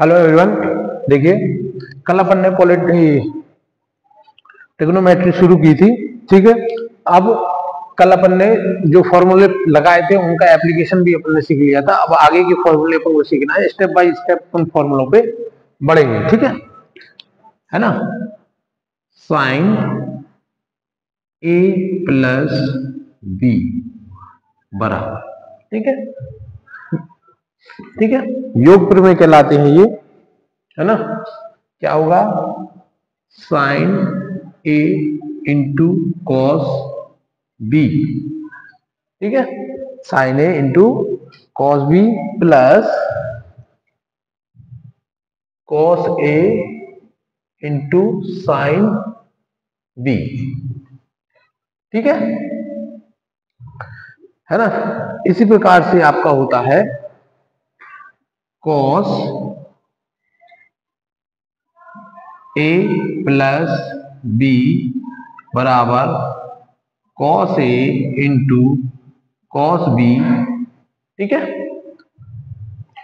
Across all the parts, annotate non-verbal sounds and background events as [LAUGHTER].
Hello everyone देखिए, कल अपन ने पॉलिटी टेक्नोमेट्री शुरू की थी, ठीक है? अब कल अपन ने जो फॉर्मूले लगाए थे, उनका एप्लीकेशन भी अपन ने सीख लिया था। अब आगे के फॉर्मूले अपन को सीखना है। स्टेप बाय स्टेप उन फॉर्मूलों पे बढ़ेंगे, ठीक है? है ना? साइन ए प्लस बी बराबर, ठीक है? ठीक है? योग प्रमेय कहलाते हैं ये, है ना? क्या होगा? Sine A into cos B ठीक है? Sine A into cos B plus cos A into sine B ठीक है? है ना? इसी प्रकार से आपका होता है कॉस ए प्लस बी बराबर cos A into cos B ठीक है?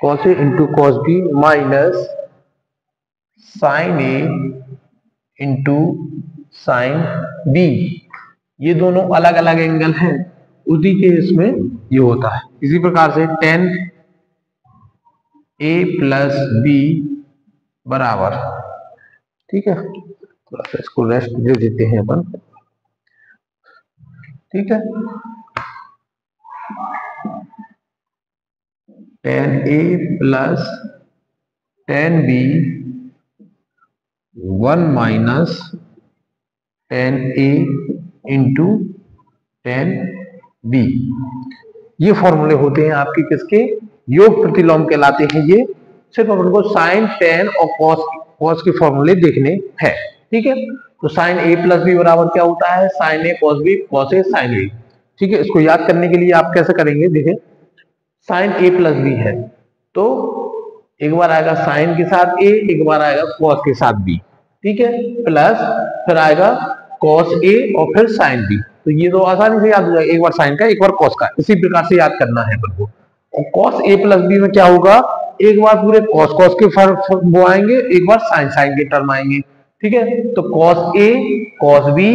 Cos A into cos B minus sine A into sine B ये दोनों अलग अलग एंगल हैं। उसी के इसमें ये होता है। इसी प्रकार से टेन ए प्लस बी बराबर। ठीक है? थोड़ा सा इसको रेस्ट दे देते हैं अपन। ठीक है? Tan A plus tan B one minus tan A into tan B ये फॉर्मूले होते हैं आपके किसके? योग प्रतिलोम कहलाते हैं ये। सिर्फ़ अपन को साइन टेन और कॉस कॉस के फॉर्मूले देखने हैं। ठीक है? तो साइन ए प्लस बी बराबर क्या होता है? Sine A cos B cos A sine B ठीक है? इसको याद करने के लिए आप कैसे करेंगे? देखिए साइन ए प्लस बी है। तो एक बार आएगा साइन के साथ ए एक बार आएगा कॉस के साथ बी ठीक है? प्लस फिर आएगा कॉस ए और फिर साइन बी तो ये तो आसानी से याद हो जाएगा। एक बार साइन का, एक बार कॉस का। इसी प्रकार से याद करना है को। और कॉस ए प्लस बी में क्या होगा? एक बार पूरे कॉस कॉस के फ़र्क वो आएँगे, एक बार साइन साइन के टर्म आएँगे। ठीक है? तो cos A cos B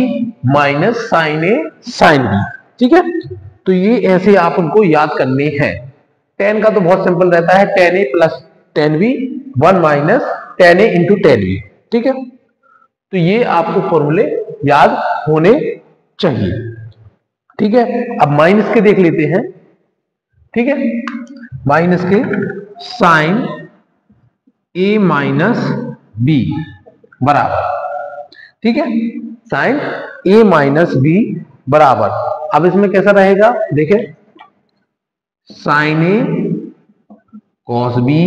minus sine A sine B ठीक है? तो ये ऐसे आप उनको याद करने हैं। टेन का तो बहुत सिंपल रहता है tan A plus tan B one minus tan A into tan B ठीक है? तो ये आपको फॉर्मूले याद होने चाहिए। ठीक है? अब माइनस के देख लेते हैं। ठीक है? माइनस के साइन ए माइनस बी बराबर। ठीक है? साइन ए माइनस बी बराबर। अब इसमें कैसा रहेगा? देखें। Sine A cos B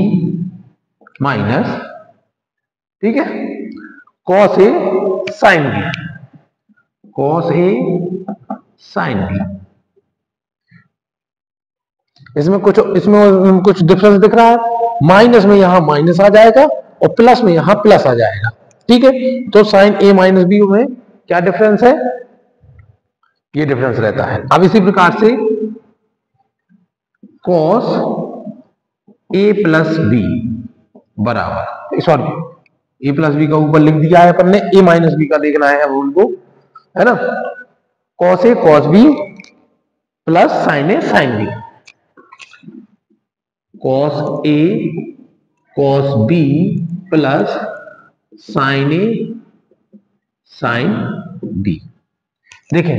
minus ठीक है? Cos A sine B cos A sine B इसमें कुछ इसमें कुछ डिफरेंस दिख रहा है। माइनस में यहाँ माइनस आ जाएगा और प्लस में यहाँ प्लस आ जाएगा। ठीक है? तो साइन ए माइनस बी में क्या डिफरेंस है? ये डिफरेंस रहता है। अब इसी प्रकार से कॉस ए प्लस बी बराबर। सॉरी ए प्लस बी का ऊपर लिख दिया है अपन ने। ए माइनस बी का देखना है रूल को, है ना? Cos A cos B plus sine A sine B cos A cos B plus sine A sine B देखें,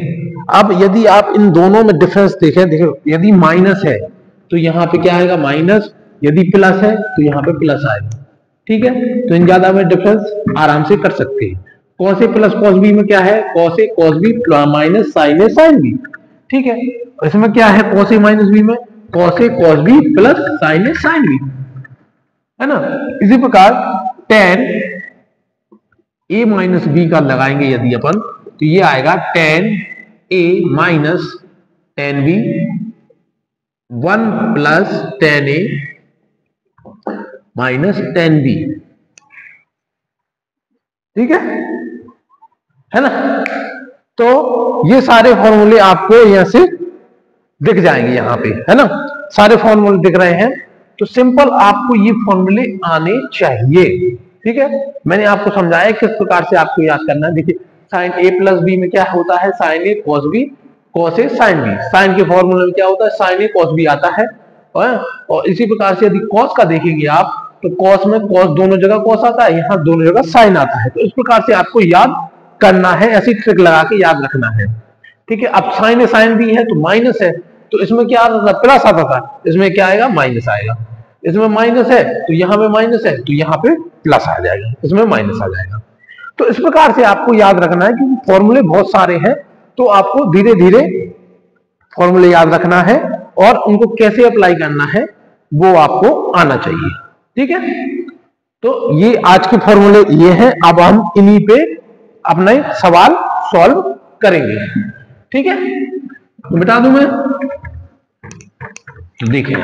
अब यदि आप इन दोनों में डिफरेंस देखें, देखो, यदि माइनस है तो यहाँ पे क्या आएगा माइनस यदि प्लस है तो यहाँ पे प्लस आएगा। ठीक है? तो इन ज़्यादा में डिफरेंस आराम से कर सकते हैं। Cos A plus cos B में क्या है? Cos A cos B minus sine A sine B ठीक है? इसमें क्या है कॉस माइनस बी में? Cos A cos B plus sine A sine B है ना? इसी प्रकार टेन ए माइनस बी का लगाएँगे यदि अपन तो ये आएगा tan A minus tan B one plus tan A minus tan B ठीक है? है ना? तो ये सारे फॉर्मूले आपको यहाँ से दिख जाएँगे यहाँ पे, है ना? सारे फॉर्मूले दिख रहे हैं। तो सिंपल आपको ये फॉर्मूले आने चाहिए, ठीक है? मैंने आपको समझाया किस प्रकार से आपको याद करना है। देखिए साइन ए प्लस बी में क्या होता है? Sine A cos B cos A sine B sine के फॉर्मूले में क्या होता है? साइन ए कॉस बी आता है और इसी प्रकार से यदि कॉस का देखेंगे आप तो कॉस में कॉस दोनों जगह कॉस आता है, यहाँ दोनों जगह साइन आता है। तो इस प्रकार से आपको याद करना है, ऐसी ट्रिक लगा के याद रखना है। ठीक है, अब साइन ए साइन बी है तो माइनस है। तो इसमें क्या आता था? प्लस आता था। इसमें क्या आएगा? माइनस आएगा। इसमें माइनस है तो यहाँ पे माइनस है तो यहाँ पे प्लस आ जाएगा। इसमें माइनस आ जाएगा। तो इस प्रकार से आपको याद रखना है कि फॉर्मूले बहुत सारे हैं तो आपको धीरे धीरे फॉर्मूले याद रखना है, और उनको कैसे अप्लाई करना है, वो आपको आना चाहिए। ठीक है? तो ये आज के फॉर्मूले ये हैं। अब हम इन्हीं पे अपने सवाल सॉल्व करेंगे। ठीक है? तो बता दू मैं? देखिए।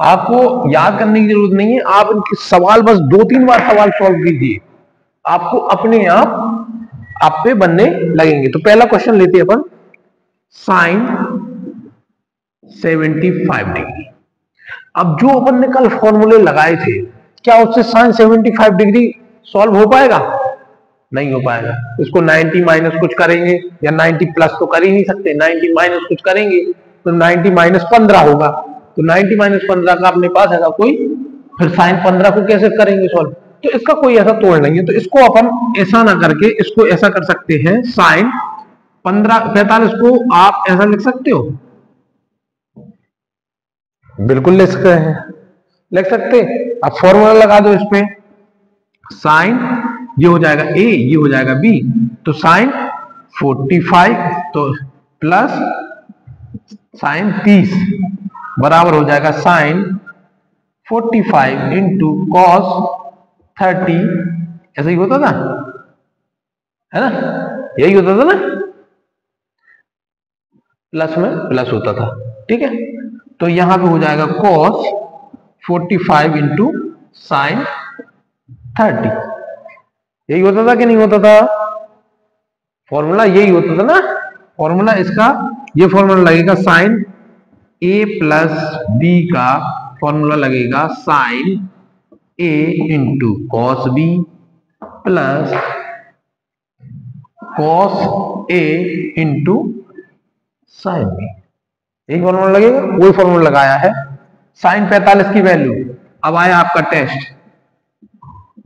आपको याद करने की ज़रूरत नहीं है, आप इनके सवाल बस दो तीन बार सवाल सॉल्व कीजिए। आपको अपने आप आप पे बनने लगेंगे। तो पहला क्वेश्चन लेते हैं अपन। साइन 75 डिग्री अब जो अपन ने कल फॉर्मूले लगाए थे, क्या उससे साइन 75 डिग्री सॉल्व हो पाएगा? नहीं हो पाएगा। इसको 90 माइनस कुछ करेंगे या 90 प्लस तो कर ही नहीं सकते 90 माइनस कुछ करेंगे तो 90 माइनस पंद्रह होगा। तो 90 माइनस पंद्रह का अपने पास है कोई फिर साइन पंद्रह को कैसे करेंगे सॉल्व तो इसका कोई ऐसा तोड़ नहीं है। तो इसको अपन ऐसा ना करके इसको ऐसा कर सकते हैं साइन पंद्रह पैतालीस को आप ऐसा लिख सकते हो। बिल्कुल लिख सकते हैं। लिख सकते अब फॉर्मूला लगा दो इसमें। साइन ये हो जाएगा ए ये हो जाएगा बी तो साइन 45 तो प्लस साइन 30 बराबर हो जाएगा sine 45 five into cos thirty ऐसा ही होता था? है ना? यही होता था ना? प्लस में प्लस होता था, ठीक है? तो यहाँ पे हो जाएगा cos 45 five into sine thirty यही होता था कि नहीं होता था? फॉर्मूला यही होता था ना? फॉर्मूला इसका, ये फॉर्मूला लगेगा साइन ए प्लस बी का फॉर्मूला लगेगा sine A into cos B plus cos A into sine B यही फॉर्मूला लगेगा, वही फॉर्मूला लगाया है। साइन पैंतालीस की वैल्यू अब आया आपका test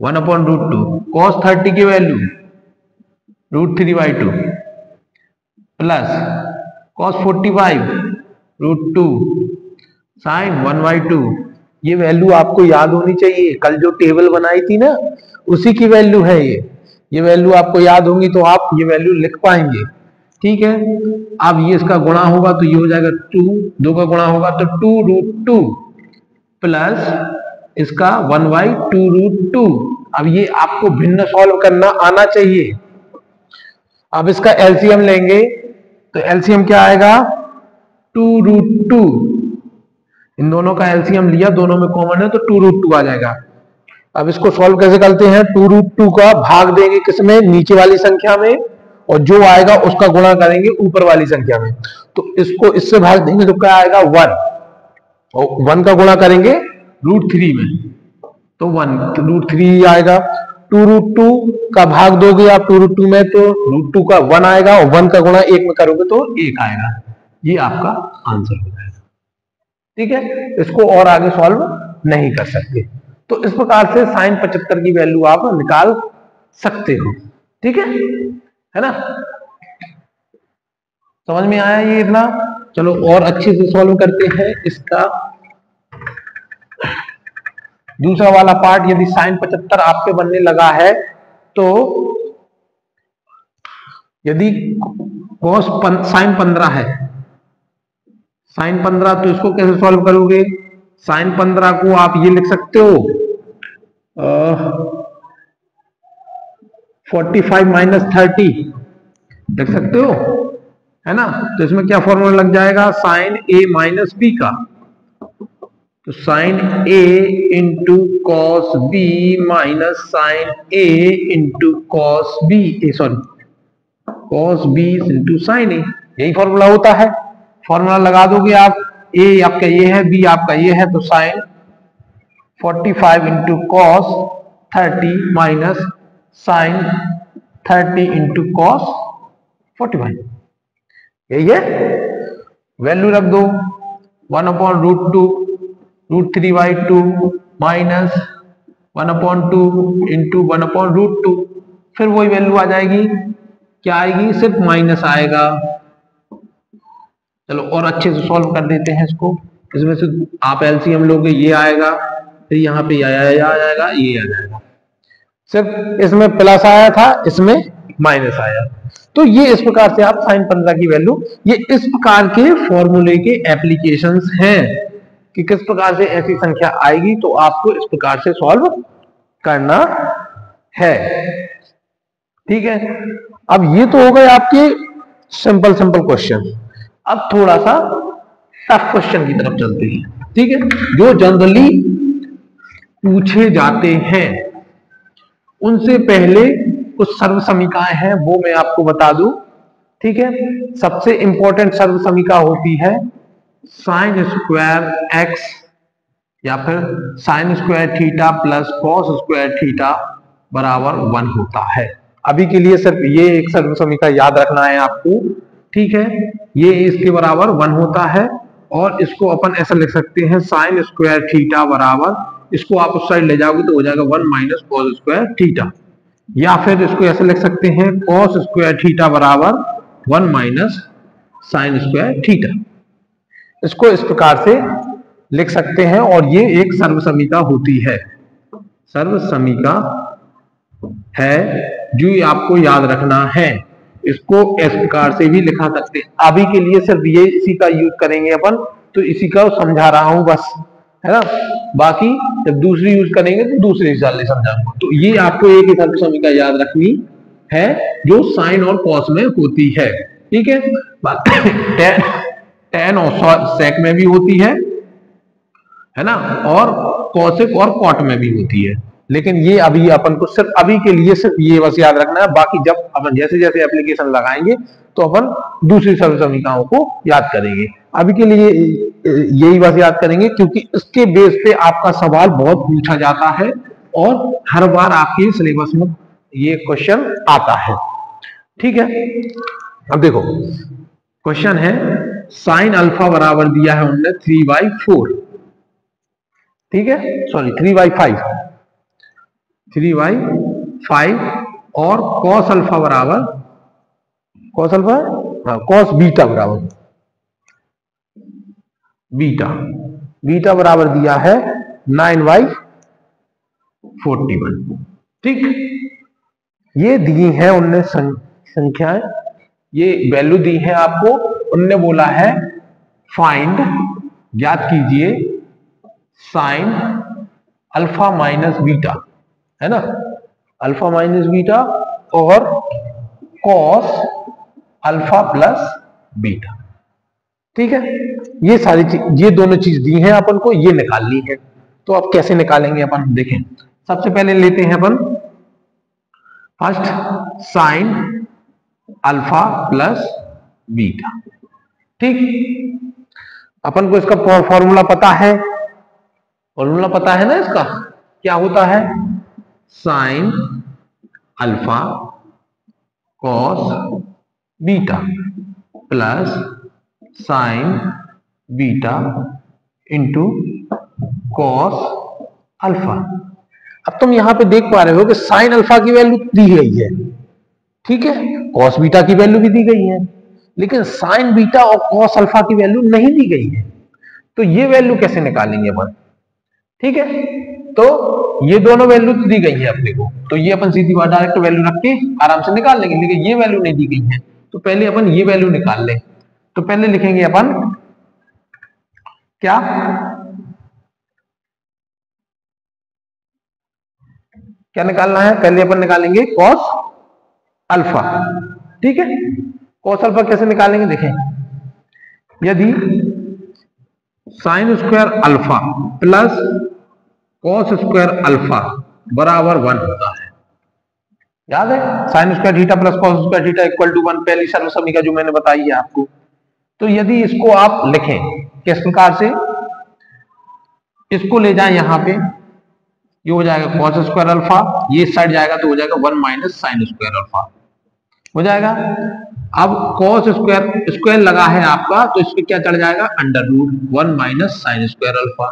one upon root two cos thirty की value root three by two plus cos forty five root two sine one by two ये वैल्यू आपको याद होनी चाहिए। कल जो टेबल बनाई थी ना, उसी की वैल्यू है ये। ये वैल्यू आपको याद होंगी तो आप ये वैल्यू लिख पाएँगे। ठीक है? अब ये इसका गुणा होगा तो ये हो जाएगा टू दो का गुणा होगा तो टू रूट टू प्लस इसका one by two root two. अब ये आपको भिन्न सॉल्व करना आना चाहिए। अब इसका एलसीएम लेंगे। तो एलसीएम क्या आएगा? Two root to. इन दोनों का एलसीएम लिया, दोनों में कॉमन है तो टू रूट टू आ जाएगा। अब इसको सॉल्व कैसे करते हैं? टू रूट टू का भाग देंगे किसमें? नीचे वाली संख्या में। और जो आएगा, उसका गुणा करेंगे ऊपर वाली संख्या में। तो इसको इससे भाग देंगे तो क्या आएगा? वन। और वन का गुणा करेंगे रूट थ्री में। तो वन रूट थ्री आएगा। टू रूट टू का भाग दोगे आप टू रूट टू में तो रूट टू का वन आएगा और वन का गुणा एक में करोगे तो एक आएगा। ये आपका आंसर हो जाएगा। ठीक है? इसको और आगे सॉल्व नहीं कर सकते। तो इस प्रकार से साइन पचहत्तर की वैल्यू आप निकाल सकते हो। ठीक है? है ना? समझ में आया ये इतना? चलो और अच्छे से सॉल्व करते हैं इसका। दूसरा वाला पार्ट यदि साइन पचहत्तर आपके बनने लगा है तो यदि कॉस साइन पंद्रह है, साइन पंद्रह तो इसको कैसे सॉल्व करोगे? साइन पंद्रह को आप ये लिख सकते हो फोर्टी फाइव माइनस थर्टी लिख सकते हो? है ना? तो इसमें क्या फॉर्मूला लग जाएगा? साइन ए माइनस बी का। तो sine A into cos B minus sine A into cos B A sorry cos B into sine A यही फॉर्मूला होता है। फॉर्मूला लगा दोगे आप। ए आपका ये है बी आपका ये है तो sine 45 five into cos thirty minus sine thirty into cos forty यही है। वैल्यू रख दो। One upon root two root three by two minus one upon two into one upon root two फिर वही वैल्यू आ जाएगी। क्या आएगी? सिर्फ़ माइनस आएगा। चलो और अच्छे से सॉल्व कर देते हैं इसको। इसमें से आप एलसीएम लोगे, ये आएगा। फिर यहाँ पे आ जाएगा ये आ जाएगा। सिर्फ़ इसमें प्लस आया था, इसमें माइनस आया। तो ये इस प्रकार से आप साइन पंद्रह की वैल्यू ये इस प्रकार के फॉर्मूले के एप्लीकेशंस हैं। कि किस प्रकार से ऐसी संख्या आएगी तो आपको इस प्रकार से सॉल्व करना है। ठीक है? अब ये तो हो गए आपके सिंपल सिंपल क्वेश्चन अब थोड़ा सा टफ क्वेश्चन की तरफ़ चलते हैं। ठीक है? जो जनरली पूछे जाते हैं, उनसे पहले कुछ सर्व समीकाएँ हैं, वो मैं आपको बता दूँ। ठीक है? सबसे इंपॉर्टेंट सर्व समीका होती है साइन स्क्वायर एक्स या फिर sine square theta plus cos square theta बराबर वन होता है। अभी के लिए सिर्फ़ ये एक सर्व याद रखना है आपको, ठीक है? ये इसके बराबर वन होता है और इसको अपन ऐसा लिख सकते हैं, साइन स्क्वायर थीटा बराबर, इसको आप उस साइड ले जाओगे तो हो जाएगा one minus cos square theta. या फिर इसको ऐसे लिख सकते हैं, कॉस स्क्वायर थीटा बराबर one minus sine square theta. इसको इस प्रकार से लिख सकते हैं और ये एक सर्वसमिका होती है। सर्वसमिका है जो आपको याद रखना है। इसको इस प्रकार से भी लिखा सकते हैं। अभी के लिए सिर्फ़ ये इसी का यूज़ करेंगे अपन तो इसी का समझा रहा हूँ बस, है ना? बाकी जब दूसरी यूज़ करेंगे तो दूसरे हिसाब से समझाऊँगा। तो ये आपको एक ही सर्व समीका याद रखनी है, जो साइन और कॉस में होती है। ठीक है? [COUGHS] टेन और सेक में भी होती है है ना? और कौशिक और कॉट में भी होती है। लेकिन ये अभी अपन को सिर्फ़ अभी के लिए सिर्फ़ ये बस याद रखना है। बाकी जब अपन जैसे जैसे एप्लीकेशन लगाएँगे तो अपन दूसरी सर्व समीकाओं को याद करेंगे। अभी के लिए यही बस याद करेंगे, क्योंकि इसके बेस पे आपका सवाल बहुत पूछा जाता है और हर बार आपके सिलेबस में ये क्वेश्चन आता है। ठीक है? अब देखो क्वेश्चन है साइन अल्फ़ा बराबर दिया है उन्होंने थ्री बाई फोर ठीक है? Sorry three by five three by five और कॉस अल्फ़ा बराबर कॉस अल्फ़ा हाँ? कॉस बीटा बराबर। बीटा बीटा बराबर दिया है नाइन बाई फोर्टी वन ठीक? ये दी है उनने संख्याएँ। ये वैल्यू दी है आपको उनने बोला है फाइंड ज्ञात कीजिए साइन अल्फ़ा माइनस बीटा है ना? अल्फ़ा माइनस बीटा और कॉस अल्फ़ा प्लस बीटा ठीक है? ये सारी चीज़, ये दोनों चीज़ दी हैं अपन को, ये निकालनी है। तो अब कैसे निकालेंगे अपन? देखें। सबसे पहले लेते हैं अपन। First sine alpha plus beta ठीक? अपन को इसका फॉर्मूला पता है। फॉर्मूला पता है ना इसका? क्या होता है? Sine alpha cos beta plus sine beta into cos alpha अब तुम यहाँ पे देख पा रहे हो कि साइन अल्फ़ा की वैल्यू दी गई है। ठीक है? कॉस बीटा की वैल्यू भी दी गई है। लेकिन साइन बीटा और कॉस अल्फ़ा की वैल्यू नहीं दी गई है। तो ये वैल्यू कैसे निकालेंगे अपन? ठीक है? तो ये दोनों वैल्यू तो दी गई है अपने को। तो ये अपन सीधी बात डायरेक्ट वैल्यू रख के आराम से निकाल लेंगे, लेकिन ये वैल्यू नहीं दी गई है। तो पहले अपन ये वैल्यू निकाल लें। तो पहले लिखेंगे अपन क्या? क्या निकालना है? पहले अपन निकालेंगे कॉस अल्फ़ा ठीक है? कॉस अल्फ़ा कैसे निकालेंगे देखें। यदि sine square alpha plus cos square alpha बराबर वन होता है। याद है? Sine square theta plus cos square theta equal to one पहली सर्व समीकरण जो मैंने बताई है आपको। तो यदि इसको आप लिखें, किस प्रकार से? इसको ले जाएँ यहाँ पे। ये हो जाएगा कॉस स्क्वायर अल्फ़ा ये साइड जाएगा तो हो जाएगा one minus sine square alpha हो जाएगा? अब कॉस स्क्वायर स्क्वायर लगा है आपका तो इसमें क्या चढ़ जाएगा? Under root one minus sine square alpha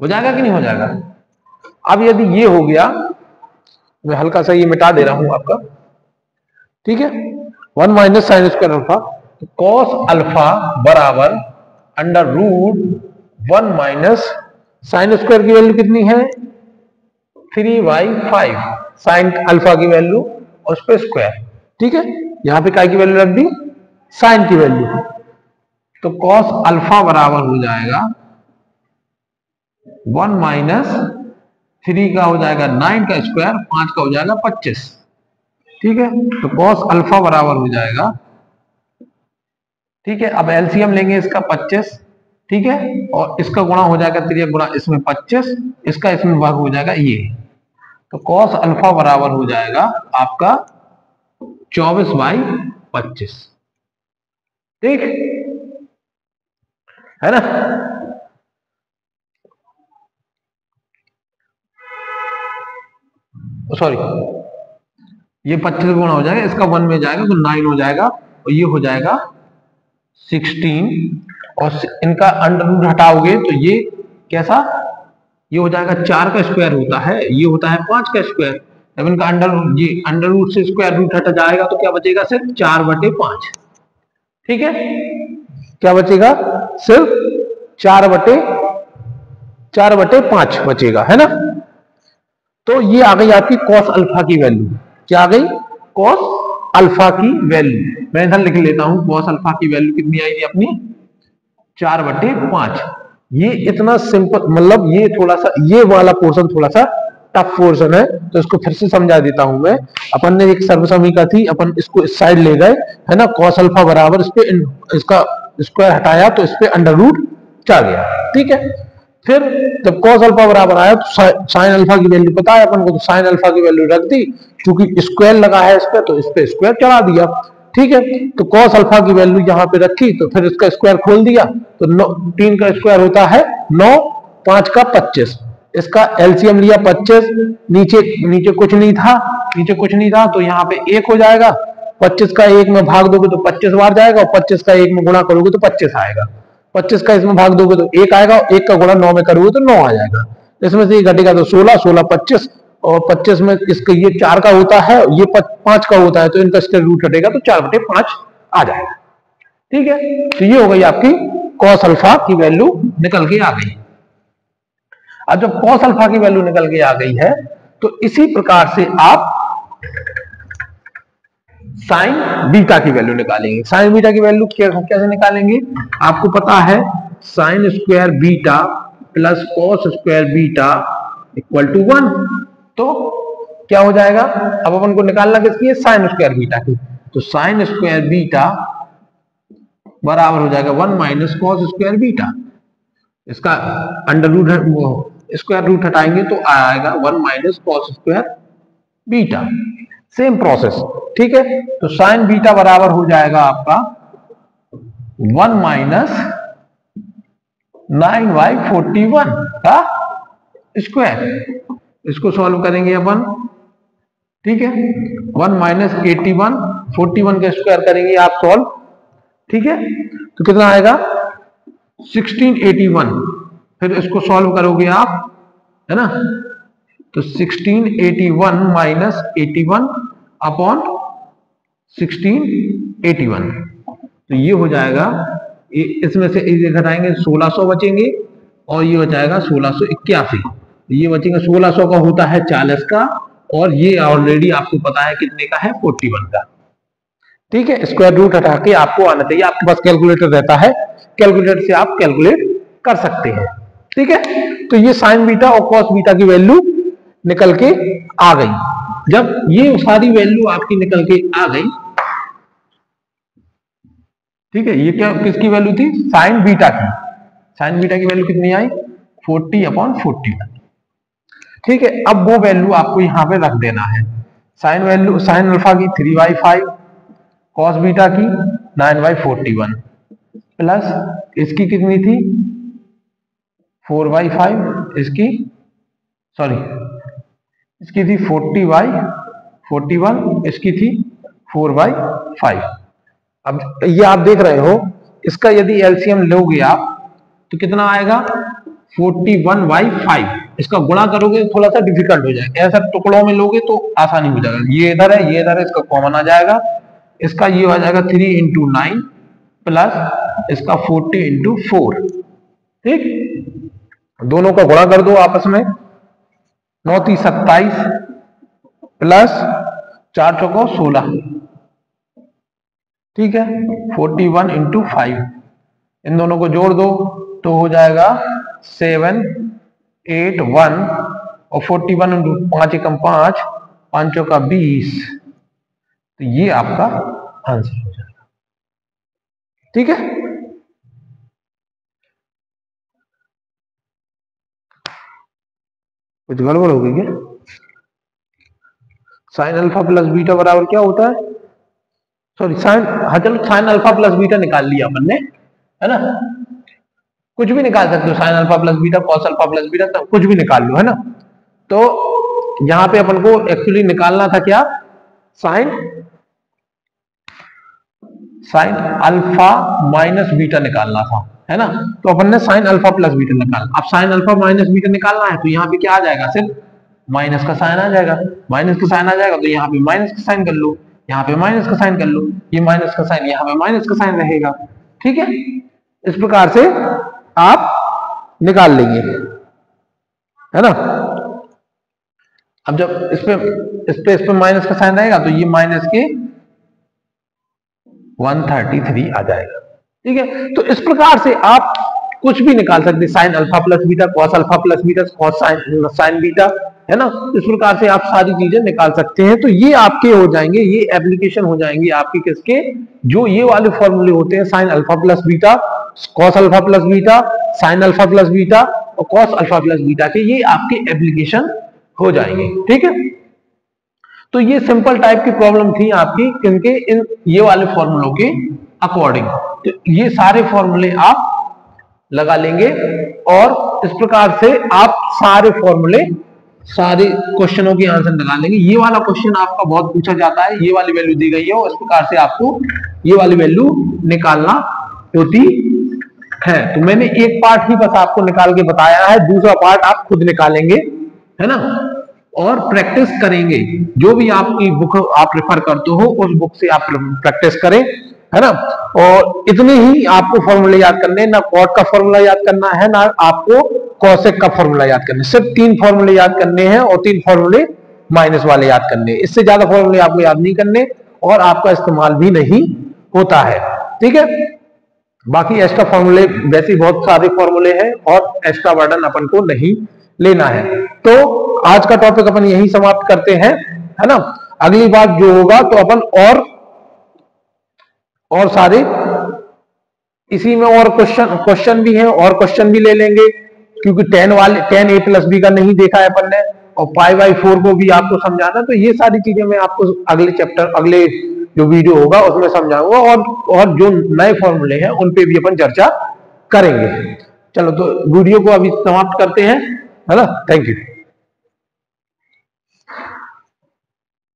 हो जाएगा कि नहीं हो जाएगा? अब यदि ये हो गया, मैं हल्का सा ये मिटा दे रहा हूँ आपका। ठीक है? One minus sine square alpha तो कॉस अल्फ़ा बराबर under root one minus sine square की वैल्यू कितनी है? Three by five sine alpha की वैल्यू और उस पर स्क्वायर ठीक है? यहाँ पे काय की वैल्यू रख दी? साइन की वैल्यू तो कॉस अल्फ़ा बराबर हो जाएगा वन माइनस थ्री का हो जाएगा नाइन का स्क्वायर पाँच का हो जाएगा पच्चीस। ठीक है? तो कॉस अल्फ़ा बराबर हो जाएगा। ठीक है? अब एलसीएम लेंगे इसका पच्चीस। ठीक है? और इसका गुणा हो जाएगा त्रिय गुणा इसमें पच्चीस। इसका इसमें भाग हो जाएगा ये। तो कॉस अल्फ़ा बराबर हो जाएगा आपका चौबीस बाई पच्चीस। ठीक? है ना? सॉरी ये पच्चीस गुणा हो जाएगा, इसका वन में जाएगा तो नाइन हो जाएगा, और ये हो जाएगा सिक्सटीन और इनका अंडर रूट हटाओगे तो ये कैसा? ये हो जाएगा चार का स्क्वायर होता है, ये होता है पाँच का स्क्वायर जब इनका अंडर, ये अंडर रूट से स्क्वायर रूट हटा जाएगा तो क्या बचेगा सिर्फ़ चार बटे पाँच। ठीक है? क्या बचेगा? सिर्फ़ चार बटे चार बटे पाँच बचेगा, है ना? तो ये आ गई आपकी कॉस अल्फ़ा की वैल्यू क्या आ गई? कॉस अल्फ़ा की वैल्यू मैं इधर लिख लेता हूँ कॉस अल्फ़ा की वैल्यू कितनी आई थी अपनी? चार बटे पाँच। ये इतना सिंपल मतलब ये थोड़ा सा, ये वाला पोर्शन थोड़ा सा टफ पोर्शन है तो इसको फिर से समझा देता हूँ मैं। अपन ने एक सर्व समीका थी, अपन इसको इस साइड ले गए, है ना? कॉस अल्फ़ा बराबर इस पे इसका स्क्वायर हटाया तो इस पे अंडर रूट चा गया। ठीक है? फिर जब कॉस अल्फ़ा बराबर आया तो साइन अल्फ़ा की वैल्यू पता है अपन को तो साइन अल्फ़ा की वैल्यू रख दी क्योंकि स्क्वायर लगा है इस पे तो इस पे स्क्वायर चढ़ा दिया। ठीक है? तो कॉस अल्फ़ा की वैल्यू यहाँ पे रखी तो फिर इसका स्क्वायर खोल दिया तो नौ, तीन का स्क्वायर होता है नौ, पाँच का पच्चीस। इसका एलसीएम लिया पच्चीस, नीचे नीचे कुछ नहीं था, नीचे कुछ नहीं था तो यहाँ पे एक हो जाएगा। पच्चीस का एक में भाग दोगे तो पच्चीस बार जाएगा और पच्चीस का एक में गुणा करोगे तो पच्चीस आएगा। पच्चीस का इसमें भाग दोगे तो एक आएगा और एक का गुणा नौ में करोगे तो नौ आ जाएगा। इसमें से घटेगा तो सोलह सोलह पच्चीस और 25 में इसका ये चार का होता है, ये पाँच का होता है तो इनका स्क्वायर रूट हटेगा तो चार बटे पाँच आ जाएगा। ठीक है? तो ये हो गई आपकी कॉस अल्फ़ा की वैल्यू निकल के आ गई। अब जब कॉस अल्फ़ा की वैल्यू निकल के आ गई है तो इसी प्रकार से आप साइन बीटा की वैल्यू निकालेंगे। साइन बीटा की वैल्यू कैसे निकालेंगे? आपको पता है sine square beta plus cos square beta equal to one तो क्या हो जाएगा? अब अपन को निकालना किसकी है? साइन स्क्वायर बीटा की। तो साइन स्क्वायर बीटा बराबर हो जाएगा one minus cos square beta इसका अंडर रूट स्क्वायर रूट हटाएँगे तो आएगा one minus cos square beta same process ठीक है? तो साइन बीटा बराबर हो जाएगा आपका one minus nine by forty one का स्क्वायर इसको सॉल्व करेंगे अपन, ठीक है? One minus eighty one forty one का स्क्वायर करेंगे आप सॉल्व ठीक है? तो कितना आएगा? सिक्सटीन एटी वन फिर इसको सॉल्व करोगे आप, है ना? तो sixteen eighty one minus eighty one upon sixteen eighty one तो ये हो जाएगा इसमें से घटाएँगे, सोलह सौ बचेंगे, और ये हो जाएगा सोलह इक्यासी. ये बचेगा, सोलह सौ का होता है चालीस का, और ये ऑलरेडी आपको पता है कितने का है? फोर्टी वन का. ठीक है स्क्वायर रूट हटा के आपको आना चाहिए, आपके पास कैलकुलेटर रहता है कैलकुलेटर से आप कैलकुलेट कर सकते हैं। ठीक है? तो ये साइन बीटा और कॉस बीटा की वैल्यू निकल के आ गई। जब ये सारी वैल्यू आपकी निकल के आ गई, ठीक है? ये क्या, किसकी वैल्यू थी? साइन बीटा की। साइन बीटा की वैल्यू कितनी आई? फोर्टी अपॉन फोर्टी ठीक है? अब वो वैल्यू आपको यहाँ पे रख देना है। साइन वैल्यू साइन अल्फ़ा की three by five cos beta की nine by forty one plus इसकी कितनी थी? फोर बाई फाइव इसकी सॉरी इसकी थी फोर्टी बाई फोर्टी वन, इसकी थी फोर बाई फाइव। अब ये आप देख रहे हो, इसका यदि एलसीएम लोगे आप तो कितना आएगा? Forty one by five. इसका गुणा करोगे तो थोड़ा सा डिफ़िकल्ट हो जाएगा। ऐसा टुकड़ों में लोगे तो आसानी हो जाएगा। ये इधर है, ये इधर है, इसका कॉमन आ जाएगा। इसका ये हो जाएगा थ्री इंटू नाइन प्लस इसका फोर्टी इंटू फोर ठीक? दोनों का गुणा कर दो आपस में। नौ तीस सत्ताईस प्लस चार चौको सोलह। ठीक है? फोर्टी वन इंटू फाइव इन दोनों को जोड़ दो तो हो जाएगा सेवन, एट, वन और फोर्टी वन इंटू पाँच एकम पाँच, पाँचों का बीस। तो ये आपका आंसर हो जाएगा। ठीक है? कुछ गड़बड़ हो गई क्या? साइन अल्फ़ा प्लस बीटा बराबर क्या होता है? सॉरी साइन हाँ चलो साइन अल्फ़ा प्लस बीटा निकाल लिया अपन ने है ना? कुछ भी निकाल सकते हो sine alpha plus beta cos alpha plus beta तो कुछ भी निकाल लो, है ना? तो यहाँ पे अपन को एक्चुअली निकालना था क्या? Sine sine alpha minus beta निकालना था। है ना? तो अपन ने साइन अल्फ़ा प्लस बीटा निकालना अब साइन अल्फ़ा माइनस बीटा निकालना है तो यहाँ पे क्या आ जाएगा? सिर्फ़ माइनस का साइन आ जाएगा। माइनस का साइन आ जाएगा तो यहाँ पे माइनस का साइन कर लो। यहाँ पे माइनस का साइन कर लो। ये माइनस का साइन यहाँ पे माइनस का साइन रहेगा। ठीक है? इस प्रकार से आप निकाल लेंगे। है ना? अब जब इस पे इस पे इस पे माइनस का साइन रहेगा तो ये माइनस के 133 आ जाएगा। ठीक है? तो इस प्रकार से आप कुछ भी निकाल सकते sine alpha plus beta cos alpha plus beta cos sine sine beta है ना? इस प्रकार से आप सारी चीज़ें निकाल सकते हैं। तो ये आपके हो जाएँगे, ये एप्लीकेशन हो जाएँगे आपके किसके? जो ये वाले फॉर्मूले होते हैं sine alpha plus beta cos alpha plus beta sine alpha plus beta और कॉस अल्फ़ा प्लस बीटा के ये आपके एप्लीकेशन हो जाएँगे। ठीक है? तो ये सिंपल टाइप की प्रॉब्लम थी आपकी, क्योंकि इन ये वाले फॉर्मूलों के अकॉर्डिंग तो ये सारे फॉर्मूले आप लगा लेंगे और इस प्रकार से आप सारे फॉर्मूले सारे क्वेश्चनों के आंसर लगा लेंगे। ये वाला क्वेश्चन आपका बहुत पूछा जाता है, ये वाली वैल्यू दी गई है और इस प्रकार से आपको ये वाली वैल्यू निकालना होती है। तो मैंने एक पार्ट ही बस आपको निकाल के बताया है, दूसरा पार्ट आप खुद निकालेंगे, है ना? और प्रैक्टिस करेंगे। जो भी आपकी बुक आप रेफर करते हो, उस बुक से आप प्रैक्टिस करें। है ना? और इतने ही आपको फॉर्मूले याद करने ना कॉट का फॉर्मूला याद करना है, ना आपको कौशिक का फॉर्मूला याद करना सिर्फ़ तीन फॉर्मूले याद करने हैं और तीन फॉर्मूले माइनस वाले याद करने इससे ज़्यादा फॉर्मूले आपको याद नहीं करने और आपका इस्तेमाल भी नहीं होता है। ठीक है? बाकी एक्स्ट्रा फॉर्मूले वैसे बहुत सारे फॉर्मूले हैं और एक्स्ट्रा वर्डन अपन को नहीं लेना है। तो आज का टॉपिक अपन यही समाप्त करते हैं, है ना? अगली बार जो होगा तो अपन और और सारे। इसी में और क्वेश्चन क्वेश्चन भी हैं, और क्वेश्चन भी ले लेंगे, क्योंकि टेन वाले टेन ए प्लस बी का नहीं देखा है अपन ने, और फाइव बाई फोर को भी आपको समझाना तो ये सारी चीज़ें मैं आपको अगले चैप्टर अगले जो वीडियो होगा, उसमें समझाऊँगा, और और जो नए फॉर्मूले हैं, उन पे भी अपन चर्चा करेंगे। चलो तो वीडियो को अभी समाप्त करते हैं, है ना? Thank you